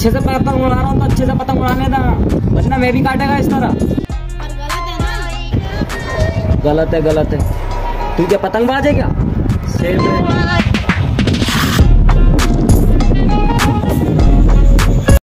अच्छे से पतंग उड़ा रहा हूँ तो अच्छे से पतंग उड़ाने था बचना, मैं भी काटेगा इस तरह। गलत है गलत है। तू क्या पतंग बाज है क्या?